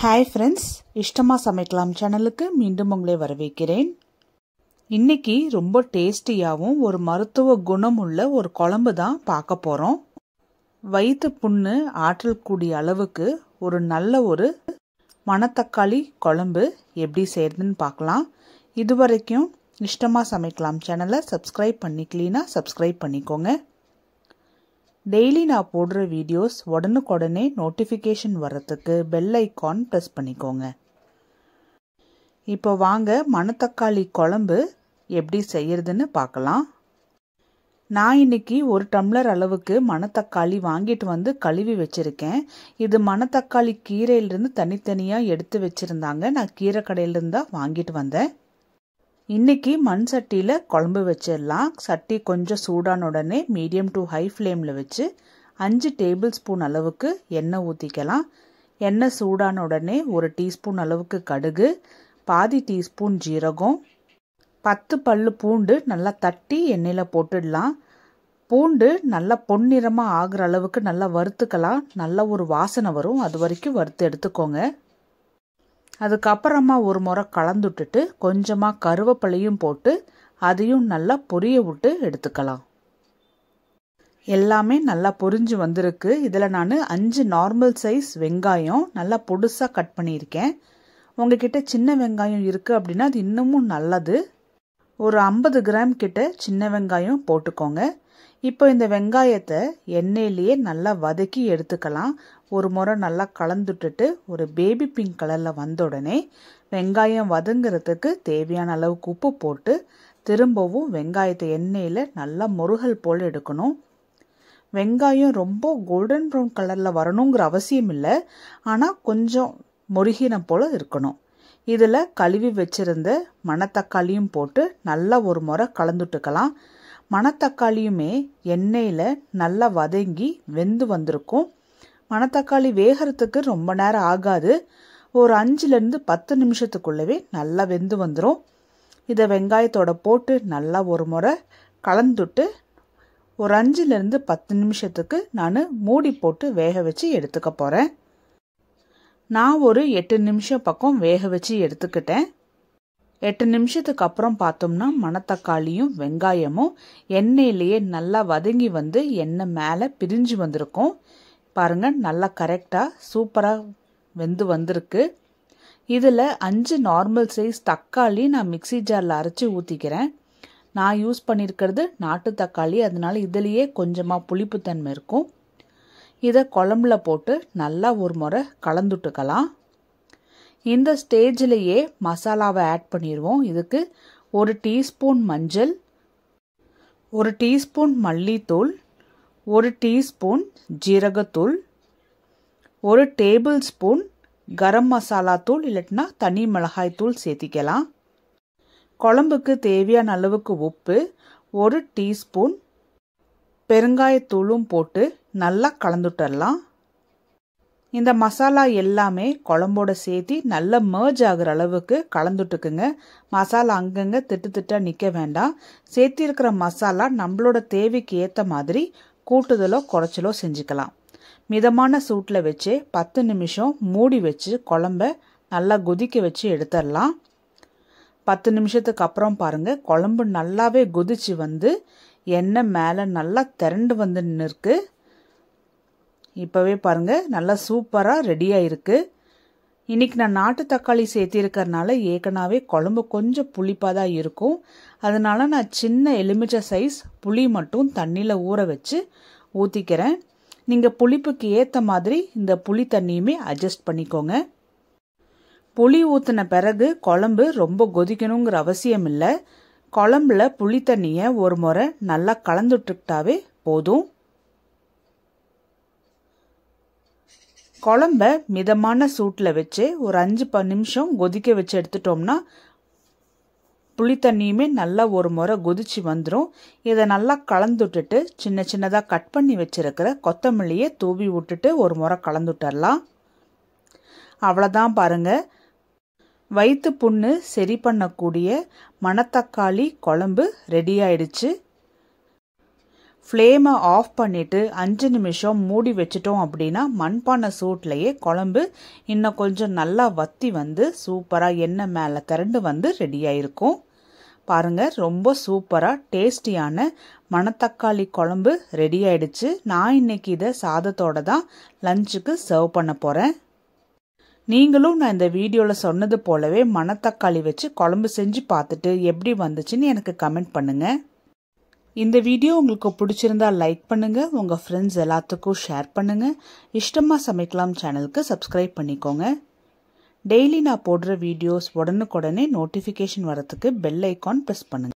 Hi friends இஷ்டமாக சமைக்கலாம் சேனலுக்கு மீண்டும் உங்களை வரவேற்கிறேன். இன்னைக்கு ரொம்ப டேஸ்டியாகவும் ஒரு மருத்துவ குணம் உள்ள ஒரு குழம்பு தான் பார்க்க போகிறோம் வயிற்று புண்ணு ஆற்றல் கூடிய அளவுக்கு ஒரு நல்ல ஒரு மணத்தக்காளி குழம்பு எப்படி செய்யறதுன்னு பார்க்கலாம். இது வரைக்கும் இஷ்டமாக சமைக்கலாம் சேனலை சப்ஸ்கிரைப் பண்ணிக்கலீனா சப்ஸ்கிரைப் பண்ணிக்கோங்க. டெய்லி நான் போடுற வீடியோஸ் உடனுக்குடனே நோட்டிஃபிகேஷன் வர்றதுக்கு பெல் ஐக்கான் ப்ரெஸ் பண்ணிக்கோங்க. இப்போ வாங்க மணத்தக்காளி குழம்பு எப்படி செய்யறதுன்னு பார்க்கலாம். நான் இன்னைக்கு ஒரு டம்ளர் அளவுக்கு மணத்தக்காளி வாங்கிட்டு வந்து கழுவி வச்சிருக்கேன். இது மணத்தக்காளி கீரையிலிருந்து தனித்தனியாக எடுத்து வச்சுருந்தாங்க. நான் கீரை கடையிலிருந்து தான் வாங்கிட்டு வந்தேன். இன்னைக்கு மண் சட்டியில் குழம்பு வச்சிடலாம். சட்டி கொஞ்சம் சூடான உடனே மீடியம் டு ஹை ஃப்ளேமில் வச்சு அஞ்சு டேபிள் ஸ்பூன் அளவுக்கு எண்ணெய் ஊற்றிக்கலாம் எண்ணெய் சூடான உடனே ஒரு டீஸ்பூன் அளவுக்கு கடுகு பாதி டீஸ்பூன் ஜீரகம் பத்து பல்லு பூண்டு நல்லா தட்டி எண்ணெயில் போட்டுடலாம். பூண்டு நல்லா பொன்னிறமாக ஆகிற அளவுக்கு நல்லா வறுத்துக்கலாம். நல்ல ஒரு வாசனை வரும். அது வரைக்கும் வறுத்து எடுத்துக்கோங்க. அதுக்கப்புறமா ஒரு முறை கலந்துட்டுட்டு கொஞ்சமாக கருவேப்பிலையும் போட்டு அதையும் நல்லா பொரிய விட்டு எடுத்துக்கலாம். எல்லாமே நல்லா பொரிஞ்சு வந்திருக்கு. இதில் நான் அஞ்சு நார்மல் சைஸ் வெங்காயம் நல்லா பொடுசாக கட் பண்ணியிருக்கேன். உங்ககிட்ட சின்ன வெங்காயம் இருக்குது அப்படின்னா அது இன்னமும் நல்லது. ஒரு ஐம்பது கிராம் கிட்ட சின்ன வெங்காயம் போட்டுக்கோங்க. இப்போ இந்த வெங்காயத்தை எண்ணெயிலேயே நல்லா வதக்கி எடுத்துக்கலாம். ஒரு முறை நல்லா கலந்துட்டுட்டு ஒரு பேபி பிங்க் கலரில் வந்த உடனே வெங்காயம் வதங்குறதுக்கு தேவையான அளவுக்கு உப்பு போட்டு திரும்பவும் வெங்காயத்தை எண்ணெயில் நல்லா முருகல் போல் எடுக்கணும். வெங்காயம் ரொம்ப கோல்டன் ப்ரௌன் கலரில் வரணுங்கிற அவசியம் இல்லை. ஆனால் கொஞ்சம் முருகின போல் இருக்கணும். இதில் கழுவி வச்சிருந்த மணத்தக்காளியும் போட்டு நல்லா ஒரு முறை கலந்துட்டுக்கலாம். மணத்தக்காளியுமே எண்ணெயில் நல்லா வதங்கி வெந்து வந்திருக்கும். மணத்தக்காளி வேகிறதுக்கு ரொம்ப நேரம் ஆகாது. ஒரு அஞ்சுலேருந்து பத்து நிமிஷத்துக்குள்ளவே நல்லா வெந்து வந்துடும் இதை வெங்காயத்தோட போட்டு நல்லா ஒரு முறை கலந்துட்டு ஒரு அஞ்சுலேருந்து பத்து நிமிஷத்துக்கு நான் மூடி போட்டு வேக வச்சு எடுத்துக்க போகிறேன் நான் ஒரு எட்டு நிமிஷம் பக்கம் வேக வச்சு எடுத்துக்கிட்டேன். எட்டு நிமிஷத்துக்கு அப்புறம் பார்த்தோம்னா மணத்தக்காளியும் வெங்காயமும் எண்ணெயிலேயே நல்லா வதங்கி வந்து எண்ணெய் மேலே பிரிஞ்சு வந்திருக்கும். பாருங்கள் நல்லா கரெக்டாக சூப்பராக வெந்து வந்திருக்கு. இதில் அஞ்சு நார்மல் சைஸ் தக்காளி நான் மிக்சி ஜாரில் அரைச்சி ஊற்றிக்கிறேன் நான் யூஸ் பண்ணியிருக்கிறது நாட்டு தக்காளி அதனால இதுலேயே கொஞ்சமாக புளிப்புத்தன்மை இருக்கும். இதை குழம்புல போட்டு நல்லா ஒரு முறை கலந்துட்டுக்கலாம். இந்த ஸ்டேஜ்லேயே மசாலாவை ஆட் பண்ணிடுவோம் இதுக்கு ஒரு டீஸ்பூன் மஞ்சள் ஒரு டீஸ்பூன் மல்லித்தூள் ஒரு டீஸ்பூன் ஜீரகத்தூள் ஒரு டேபிள் ஸ்பூன் கரம் மசாலா தூள் இல்லட்டினா தனி மிளகாய் தூள் சேர்த்திக்கலாம். குழம்புக்கு தேவையான அளவுக்கு உப்பு ஒரு டீஸ்பூன் பெருங்காயத்தூளும் போட்டு நல்லா கலந்துட்டரலாம். இந்த மசாலா எல்லாமே குழம்போட சேர்த்தி நல்லா மேர்ஜ் ஆகிற அளவுக்கு கலந்துட்டுக்குங்க. மசாலா அங்கங்கே திட்டு திட்டாக நிற்க வேண்டாம். சேர்த்திருக்கிற மசாலா நம்மளோட தேவைக்கு ஏற்ற மாதிரி கூட்டுதலோ குறைச்சலோ செஞ்சுக்கலாம். மிதமான சூட்டில் வச்சு பத்து நிமிஷம் மூடி வச்சு குழம்ப நல்லா கொதிக்க வச்சு எடுத்துடலாம். பத்து நிமிஷத்துக்கு அப்புறம் பாருங்கள் குழம்பு நல்லாவே கொதிச்சு வந்து எண்ணெய் மேலே நல்லா திரண்டு வந்து நின்று இப்போவே பாருங்கள் நல்லா சூப்பராக ரெடியாக இருக்குது இன்றைக்கி நான் நாட்டு தக்காளி சேர்த்திருக்கறனால ஏற்கனவே குழம்பு கொஞ்சம் புளிப்பாக தான் இருக்கும். அதனால நான் சின்ன எலுமிச்சை சைஸ் புளி மட்டும் தண்ணியில் ஊற வச்சு ஊற்றிக்கிறேன் நீங்கள் புளிப்புக்கு ஏற்ற மாதிரி இந்த புளி தண்ணியுமே அட்ஜஸ்ட் பண்ணிக்கோங்க. புளி ஊற்றின பிறகு குழம்பு ரொம்ப கொதிக்கணுங்கிற அவசியம் இல்லை குழம்புல புளி தண்ணியை ஒரு முறை நல்லா கலந்துட்டுக்கிட்டாவே போதும். குழம்ப மிதமான சூட்டில் வச்சு ஒரு அஞ்சு ப நிமிஷம் கொதிக்க வச்சு எடுத்துட்டோம்னா புளி தண்ணியுமே நல்லா ஒரு முறை கொதிச்சு வந்துடும் இதை நல்லா கலந்துட்டுட்டு சின்ன சின்னதாக கட் பண்ணி வச்சுருக்கிற கொத்தமல்லியை தூவி விட்டுட்டு ஒரு முறை கலந்துட்டரலாம் அவ்வளோதான் பாருங்கள் வயிற்று புண்ணு சரி பண்ணக்கூடிய மணத்தக்காளி குழம்பு ரெடி ஆயிடுச்சு. ஃப்ளேமை ஆஃப் பண்ணிவிட்டு அஞ்சு நிமிஷம் மூடி வச்சிட்டோம் அப்படின்னா மண்பானை சூட்லேயே குழம்பு இன்னும் கொஞ்சம் நல்லா வத்தி வந்து சூப்பராக எண்ணெய் மேலே திரண்டு வந்து ரெடியாக இருக்கும் பாருங்கள் ரொம்ப சூப்பராக டேஸ்டியான மணத்தக்காளி குழம்பு ரெடி ஆயிடுச்சு. நான் இன்னைக்கு இதை சாதத்தோட தான் லஞ்சுக்கு சர்வ் பண்ண போகிறேன் நீங்களும் நான் இந்த வீடியோவில் சொன்னது போலவே மணத்தக்காளி வச்சு குழம்பு செஞ்சு பார்த்துட்டு எப்படி வந்துச்சுன்னு எனக்கு கமெண்ட் பண்ணுங்கள் இந்த வீடியோ உங்களுக்கு பிடிச்சிருந்தா லைக் பண்ணுங்கள் உங்கள் ஃப்ரெண்ட்ஸ் எல்லாத்துக்கும் ஷேர் பண்ணுங்கள் இஷ்டமாக சமைக்கலாம் சேனலுக்கு சப்ஸ்கிரைப் பண்ணிக்கோங்க. டெய்லி நான் போடுற வீடியோஸ் உடனுக்குடனே நோட்டிஃபிகேஷன் வரத்துக்கு பெல் ஐக்கான் ப்ரெஸ் பண்ணுங்கள்